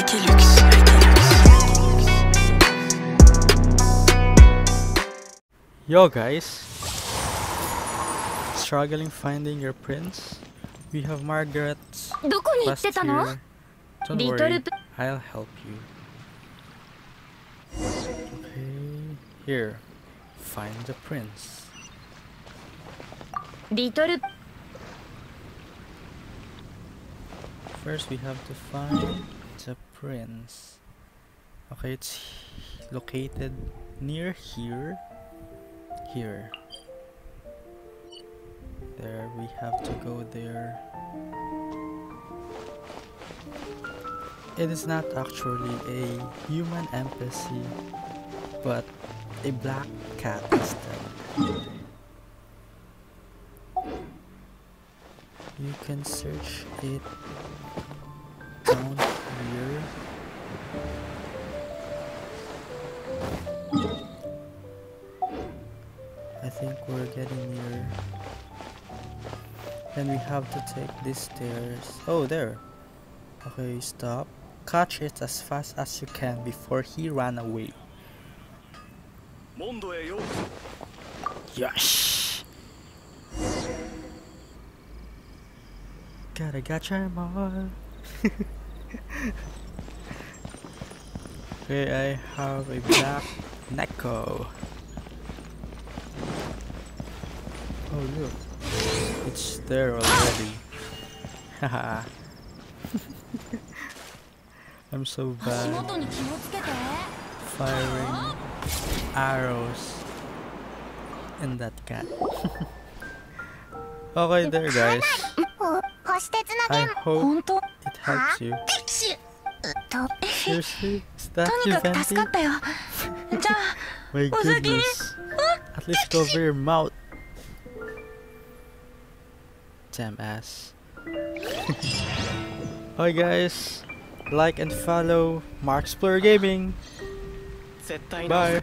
avec Elux. Yo guys, struggling finding your prince? We have Margaret. Don't worry, I'll help you. Okay, here, find the prince. Little. First, we have to find the prince. Okay, it's located near here. Here. There, we have to go there. It is not actually a human NPC, but a black cat instead. You can search it down I think we're getting near. Then we have to take these stairs. Oh, there. Okay, stop. Catch it as fast as you can before he ran away. Yes! Gotta catch him on. okay, I have a black Neko. Oh look, it's there already. Haha. I'm so bad. Firing arrows in that cat. okay there guys. I hope it helps you. Seriously? Is that you, Venti? My goodness. At least cover your mouth. Ass. Hi guys, like and follow Marxplorer Gaming. Bye.